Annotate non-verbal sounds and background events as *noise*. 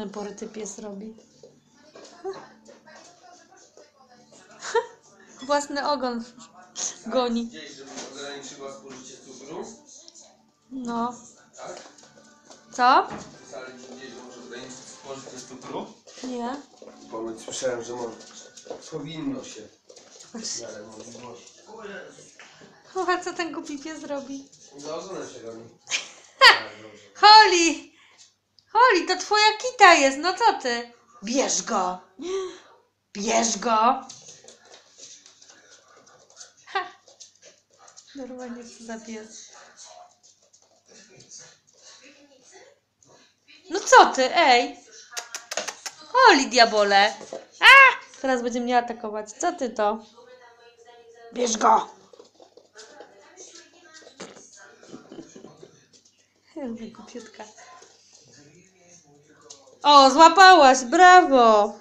ten poryty pies robi? *laughs* Własny ogon goni. Gdzieś, ograniczyła spożycie cukru, No. tak? Co? Pisali mi gdzieś, że może ograniczyć spożycie cukru. Nie. Ponoć słyszałem, że może. Powinno się. W miarę możliwości. O Jezu. O, a co ten głupi pies robi? *laughs* Się dobrze. Holly! Holly, to twoja kita jest, no co ty? Bierz go! Bierz go! Ha! Normalnie co za pies. No co ty, ej! Holly, diabole! A! Teraz będzie mnie atakować. Co ty to? Bierz go! *laughs* Jezu, Głupiotka. O, złapałaś, brawo!